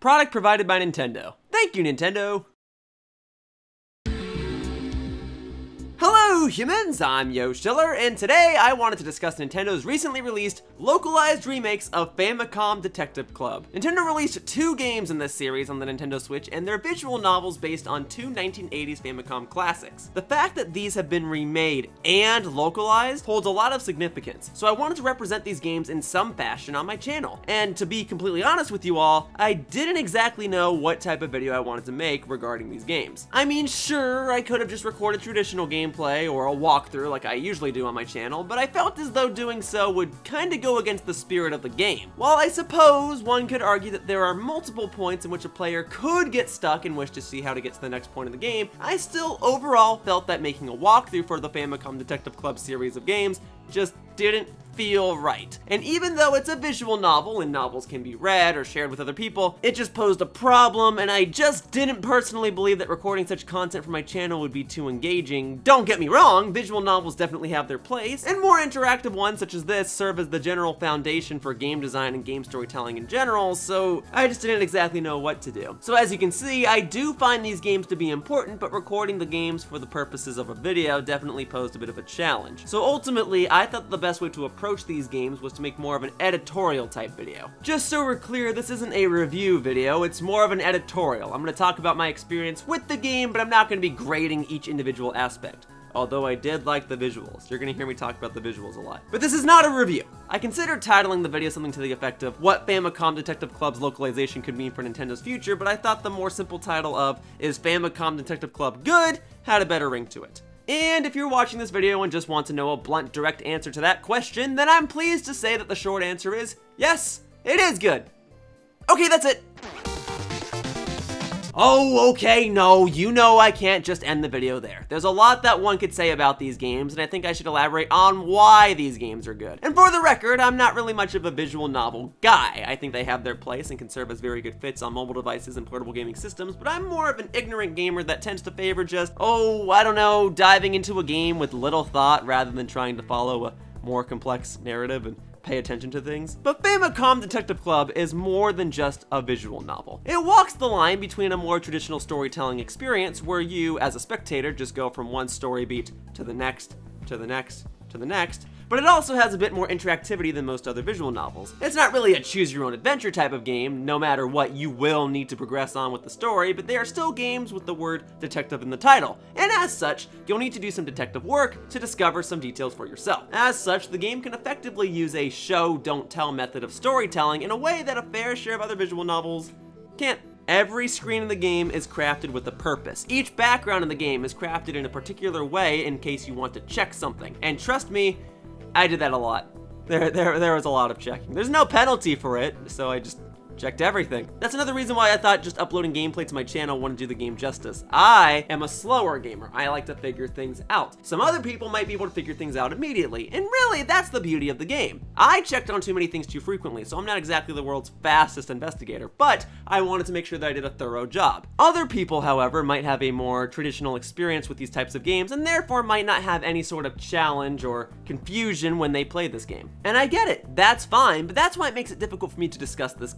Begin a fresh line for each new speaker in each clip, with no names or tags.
Product provided by Nintendo. Thank you, Nintendo! Humans, I'm Yoshiller, and today I wanted to discuss Nintendo's recently released localized remakes of Famicom Detective Club. Nintendo released two games in this series on the Nintendo Switch, and they're visual novels based on two 1980s Famicom classics. The fact that these have been remade and localized holds a lot of significance, so I wanted to represent these games in some fashion on my channel. And to be completely honest with you all, I didn't exactly know what type of video I wanted to make regarding these games. I mean, sure, I could have just recorded traditional gameplay or a walkthrough like I usually do on my channel, but I felt as though doing so would kinda go against the spirit of the game. While I suppose one could argue that there are multiple points in which a player could get stuck and wish to see how to get to the next point of the game, I still overall felt that making a walkthrough for the Famicom Detective Club series of games just didn't feel right. And even though it's a visual novel and novels can be read or shared with other people, it just posed a problem and I just didn't personally believe that recording such content for my channel would be too engaging. Don't get me wrong, visual novels definitely have their place, and more interactive ones such as this serve as the general foundation for game design and game storytelling in general, so I just didn't exactly know what to do. So as you can see, I do find these games to be important, but recording the games for the purposes of a video definitely posed a bit of a challenge. So ultimately, I thought the best way to approach approach these games was to make more of an editorial type video. Just so we're clear, this isn't a review video, it's more of an editorial. I'm going to talk about my experience with the game, but I'm not going to be grading each individual aspect although I did like the visuals. You're gonna hear me talk about the visuals a lot. But this is not a review. I considered titling the video something to the effect of what Famicom Detective Club's localization could mean for Nintendo's future, but I thought the more simple title of Is Famicom Detective Club Good? had a better ring to it. And if you're watching this video and just want to know a blunt, direct answer to that question, then I'm pleased to say that the short answer is yes, it is good. Okay, that's it. Oh, okay, no, you know I can't just end the video there. There's a lot that one could say about these games, and I think I should elaborate on why these games are good. And for the record, I'm not really much of a visual novel guy. I think they have their place and can serve as very good fits on mobile devices and portable gaming systems, but I'm more of an ignorant gamer that tends to favor just, oh, I don't know, diving into a game with little thought rather than trying to follow a more complex narrative and pay attention to things. But Famicom Detective Club is more than just a visual novel. It walks the line between a more traditional storytelling experience where you, as a spectator, just go from one story beat to the next, to the next, to the next, but it also has a bit more interactivity than most other visual novels. It's not really a choose your own adventure type of game, no matter what you will need to progress on with the story, but they are still games with the word detective in the title, and as such, you'll need to do some detective work to discover some details for yourself. As such, the game can effectively use a show, don't tell method of storytelling in a way that a fair share of other visual novels can't. Every screen in the game is crafted with a purpose. Each background in the game is crafted in a particular way in case you want to check something. And trust me, I did that a lot. There, there, there was a lot of checking. There's no penalty for it, so I just checked everything. That's another reason why I thought just uploading gameplay to my channel wouldn't do the game justice. I am a slower gamer. I like to figure things out. Some other people might be able to figure things out immediately, and really, that's the beauty of the game. I checked on too many things too frequently, so I'm not exactly the world's fastest investigator, but I wanted to make sure that I did a thorough job. Other people, however, might have a more traditional experience with these types of games, and therefore might not have any sort of challenge or confusion when they play this game. And I get it, that's fine, but that's why it makes it difficult for me to discuss this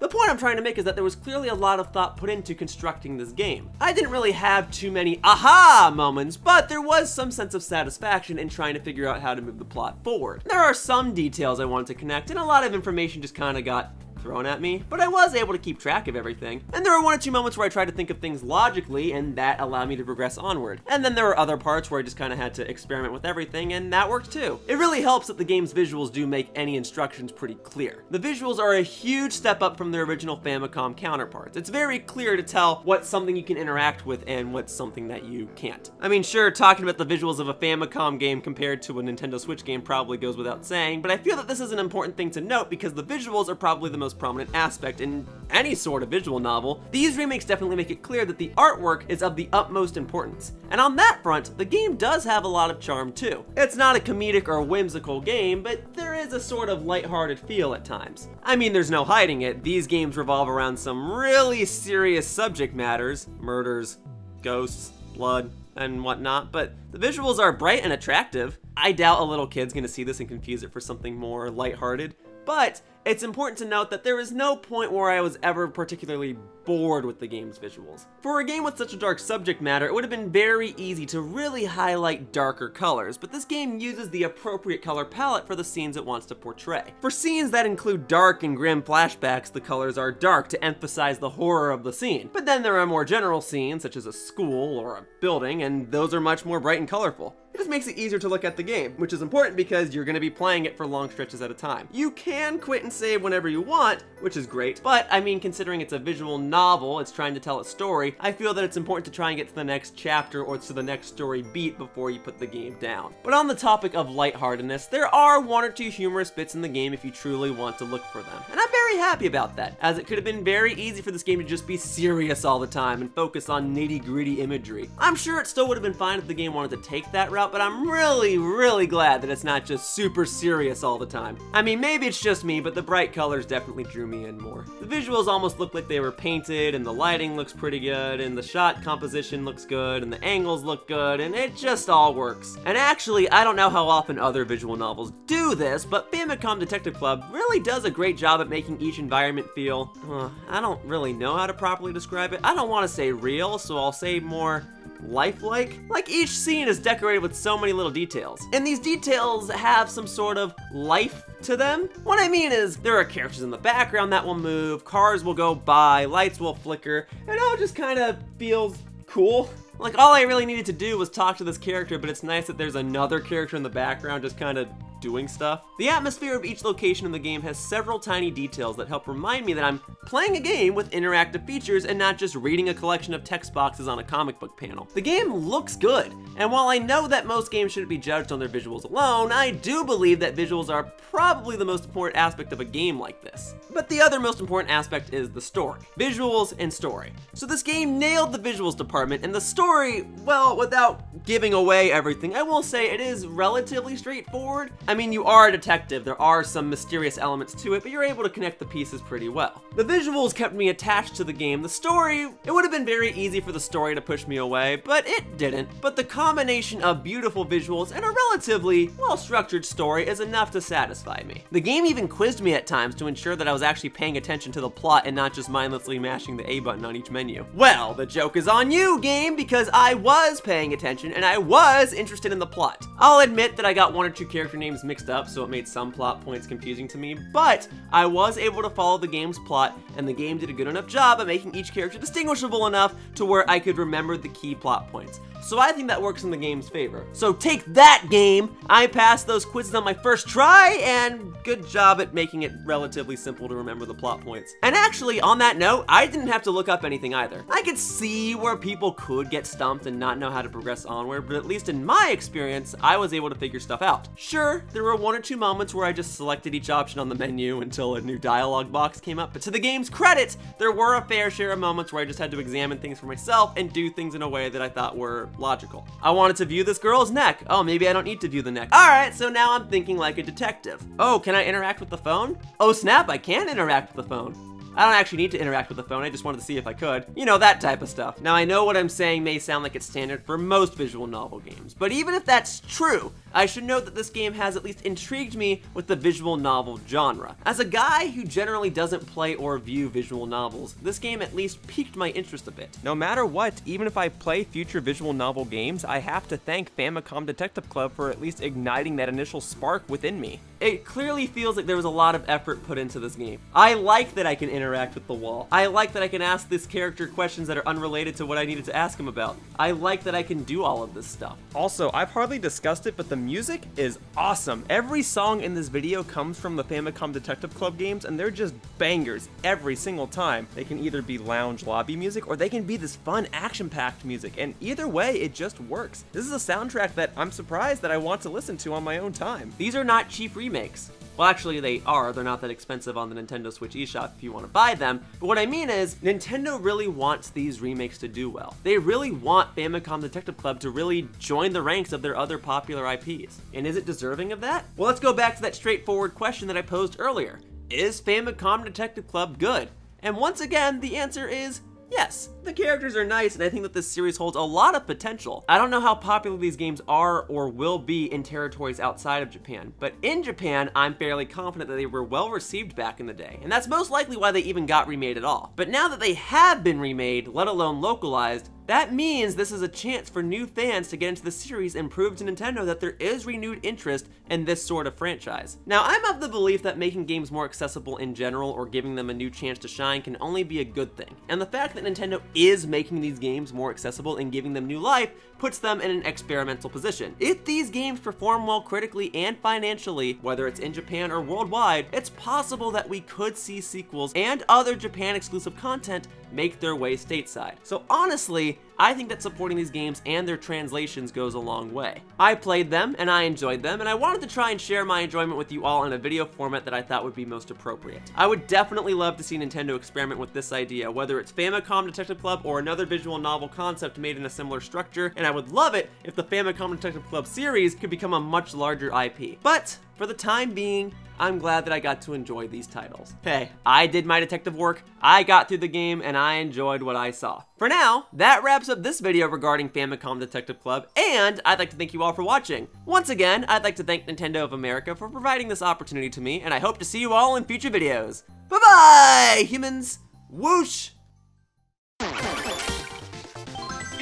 The point I'm trying to make is that there was clearly a lot of thought put into constructing this game. I didn't really have too many aha moments, but there was some sense of satisfaction in trying to figure out how to move the plot forward. There are some details I wanted to connect, and a lot of information just kind of got thrown at me, but I was able to keep track of everything. And there were one or two moments where I tried to think of things logically, and that allowed me to progress onward. And then there were other parts where I just kind of had to experiment with everything, and that worked too. It really helps that the game's visuals do make any instructions pretty clear. The visuals are a huge step up from their original Famicom counterparts. It's very clear to tell what's something you can interact with and what's something that you can't. I mean, sure, talking about the visuals of a Famicom game compared to a Nintendo Switch game probably goes without saying, but I feel that this is an important thing to note because the visuals are probably the most most prominent aspect in any sort of visual novel, these remakes definitely make it clear that the artwork is of the utmost importance. And on that front, the game does have a lot of charm too. It's not a comedic or whimsical game, but there is a sort of lighthearted feel at times. I mean, there's no hiding it, these games revolve around some really serious subject matters, murders, ghosts, blood, and whatnot, but the visuals are bright and attractive. I doubt a little kid's gonna see this and confuse it for something more lighthearted, but it's important to note that there is no point where I was ever particularly bored with the game's visuals. For a game with such a dark subject matter, it would have been very easy to really highlight darker colors, but this game uses the appropriate color palette for the scenes it wants to portray. For scenes that include dark and grim flashbacks, the colors are dark to emphasize the horror of the scene. But then there are more general scenes, such as a school or a building, and those are much more bright and colorful. It just makes it easier to look at the game, which is important because you're going to be playing it for long stretches at a time. You can quit and save whenever you want, which is great, but I mean, considering it's a visual novel, it's trying to tell a story, I feel that it's important to try and get to the next chapter or to the next story beat before you put the game down. But on the topic of lightheartedness, there are one or two humorous bits in the game if you truly want to look for them. And I'm very happy about that, as it could have been very easy for this game to just be serious all the time and focus on nitty gritty imagery. I'm sure it still would have been fine if the game wanted to take that route but I'm really, really glad that it's not just super serious all the time. I mean, maybe it's just me, but the bright colors definitely drew me in more. The visuals almost look like they were painted, and the lighting looks pretty good, and the shot composition looks good, and the angles look good, and it just all works. And actually, I don't know how often other visual novels do this, but Famicom Detective Club really does a great job at making each environment feel, uh, I don't really know how to properly describe it. I don't want to say real, so I'll say more lifelike. Like each scene is decorated with so many little details. And these details have some sort of life to them. What I mean is, there are characters in the background that will move, cars will go by, lights will flicker, and it all just kind of feels cool. Like, all I really needed to do was talk to this character, but it's nice that there's another character in the background just kind of doing stuff. The atmosphere of each location in the game has several tiny details that help remind me that I'm playing a game with interactive features and not just reading a collection of text boxes on a comic book panel. The game looks good, and while I know that most games shouldn't be judged on their visuals alone, I do believe that visuals are probably the most important aspect of a game like this. But the other most important aspect is the story. Visuals and story. So this game nailed the visuals department, and the story, well, without giving away everything, I will say it is relatively straightforward. I I mean, you are a detective, there are some mysterious elements to it, but you're able to connect the pieces pretty well. The visuals kept me attached to the game. The story, it would have been very easy for the story to push me away, but it didn't. But the combination of beautiful visuals and a relatively well-structured story is enough to satisfy me. The game even quizzed me at times to ensure that I was actually paying attention to the plot and not just mindlessly mashing the A button on each menu. Well, the joke is on you, game, because I was paying attention and I was interested in the plot. I'll admit that I got one or two character names mixed up, so it made some plot points confusing to me, but I was able to follow the game's plot, and the game did a good enough job at making each character distinguishable enough to where I could remember the key plot points. So I think that works in the game's favor. So take that, game! I passed those quizzes on my first try, and good job at making it relatively simple to remember the plot points. And actually, on that note, I didn't have to look up anything either. I could see where people could get stumped and not know how to progress onward, but at least in my experience, I was able to figure stuff out. Sure, there were one or two moments where I just selected each option on the menu until a new dialogue box came up, but to the game's credit, there were a fair share of moments where I just had to examine things for myself and do things in a way that I thought were logical. I wanted to view this girl's neck. Oh, maybe I don't need to view the neck. All right, so now I'm thinking like a detective. Oh, can I interact with the phone? Oh snap, I can interact with the phone. I don't actually need to interact with the phone, I just wanted to see if I could. You know, that type of stuff. Now, I know what I'm saying may sound like it's standard for most visual novel games, but even if that's true, I should note that this game has at least intrigued me with the visual novel genre. As a guy who generally doesn't play or view visual novels, this game at least piqued my interest a bit. No matter what, even if I play future visual novel games, I have to thank Famicom Detective Club for at least igniting that initial spark within me. It clearly feels like there was a lot of effort put into this game. I like that I can interact with the wall. I like that I can ask this character questions that are unrelated to what I needed to ask him about. I like that I can do all of this stuff. Also, I've hardly discussed it, but the music is awesome. Every song in this video comes from the Famicom Detective Club games, and they're just bangers every single time. They can either be lounge lobby music, or they can be this fun action-packed music, and either way, it just works. This is a soundtrack that I'm surprised that I want to listen to on my own time. These are not cheap remakes. Well, actually, they are. They're not that expensive on the Nintendo Switch eShop if you want to buy them. But what I mean is, Nintendo really wants these remakes to do well. They really want Famicom Detective Club to really join the ranks of their other popular IPs. And is it deserving of that? Well, let's go back to that straightforward question that I posed earlier. Is Famicom Detective Club good? And once again, the answer is Yes, the characters are nice, and I think that this series holds a lot of potential. I don't know how popular these games are or will be in territories outside of Japan, but in Japan, I'm fairly confident that they were well received back in the day, and that's most likely why they even got remade at all. But now that they have been remade, let alone localized, that means this is a chance for new fans to get into the series and prove to Nintendo that there is renewed interest in this sort of franchise. Now, I'm of the belief that making games more accessible in general or giving them a new chance to shine can only be a good thing. And the fact that Nintendo is making these games more accessible and giving them new life puts them in an experimental position. If these games perform well critically and financially, whether it's in Japan or worldwide, it's possible that we could see sequels and other Japan exclusive content make their way stateside. So honestly, I think that supporting these games and their translations goes a long way. I played them and I enjoyed them and I wanted to try and share my enjoyment with you all in a video format that I thought would be most appropriate. I would definitely love to see Nintendo experiment with this idea, whether it's Famicom Detective Club or another visual novel concept made in a similar structure, and I would love it if the Famicom Detective Club series could become a much larger IP. But for the time being, I'm glad that I got to enjoy these titles. Hey, I did my detective work, I got through the game, and I enjoyed what I saw. For now, that wraps up this video regarding Famicom Detective Club, and I'd like to thank you all for watching. Once again, I'd like to thank Nintendo of America for providing this opportunity to me, and I hope to see you all in future videos. Bye-bye, humans! Whoosh!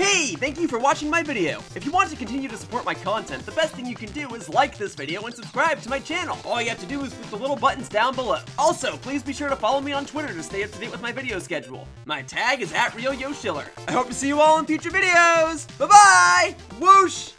Hey, thank you for watching my video. If you want to continue to support my content, the best thing you can do is like this video and subscribe to my channel. All you have to do is click the little buttons down below. Also, please be sure to follow me on Twitter to stay up to date with my video schedule. My tag is at RealYoshiller. I hope to see you all in future videos. Bye-bye! Whoosh!